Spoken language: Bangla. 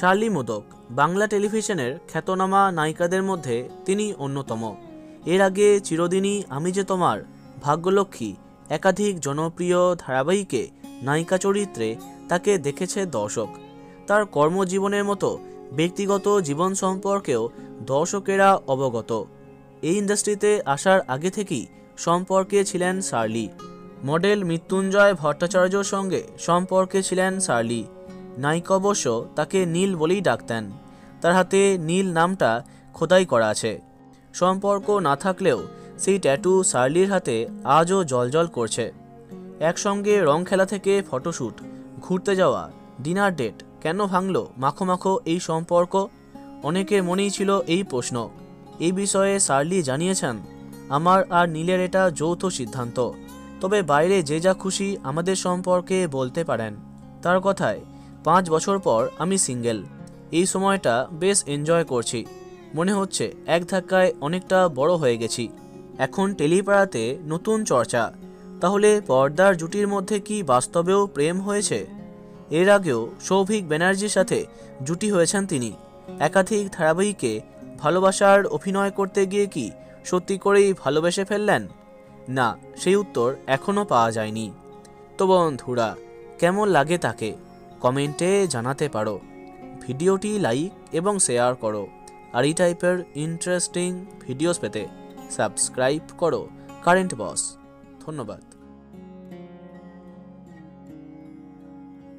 শার্লি মোদক, বাংলা টেলিভিশনের খ্যাতনামা নায়িকাদের মধ্যে তিনি অন্যতম। এর আগে চিরদিনই আমি যে তোমার ভাগ্যলক্ষ্মী, একাধিক জনপ্রিয় ধারাবাহিকে নায়িকা চরিত্রে তাকে দেখেছে দর্শক। তার কর্মজীবনের মতো ব্যক্তিগত জীবন সম্পর্কেও দর্শকেরা অবগত। এই ইন্ডাস্ট্রিতে আসার আগে থেকেই সম্পর্কে ছিলেন শার্লি। মডেল মৃত্যুঞ্জয় ভট্টাচার্যর সঙ্গে সম্পর্কে ছিলেন শার্লি। নায়িকা অবশ্য তাকে নীল বলেই ডাকতেন। তার হাতে নীল নামটা খোদাই করা আছে। সম্পর্ক না থাকলেও সেই ট্যাটু সার্লির হাতে আজও জলজল করছে। একসঙ্গে রং খেলা থেকে ফটোশ্যুট ঘুরতে যাওয়া, ডিনার ডেট কেন ভাঙল, মাখো মাখো এই সম্পর্ক? অনেকের মনেই ছিল এই প্রশ্ন। এই বিষয়ে সার্লি জানিয়েছেন, আমার আর নীলের এটা যৌথ সিদ্ধান্ত। তবে বাইরে যে যা খুশি আমাদের সম্পর্কে বলতে পারেন। তার কথায় পাঁচ বছর পর আমি সিঙ্গেল। এই সময়টা বেশ এনজয় করছি। মনে হচ্ছে এক ধাক্কায় অনেকটা বড় হয়ে গেছি। এখন টেলিপাড়াতে নতুন চর্চা। তাহলে পর্দার জুটির মধ্যে কি বাস্তবেও প্রেম হয়েছে? এর আগেও সৌভিক ব্যানার্জির সাথে জুটি হয়েছেন তিনি। একাধিক ধারাবাহিকে ভালোবাসার অভিনয় করতে গিয়ে কি সত্যি করেই ভালোবেসে ফেললেন? না, সেই উত্তর এখনও পাওয়া যায়নি। তো বন্ধুরা, কেমন লাগে তাকে? কমেন্টে জানাতে পারো। ভিডিওটি লাইক এবং শেয়ার করো। আর এই টাইপের ইন্টারেস্টিং ভিডিওস পেতে সাবস্ক্রাইব করো। Current boss. ধন্যবাদ।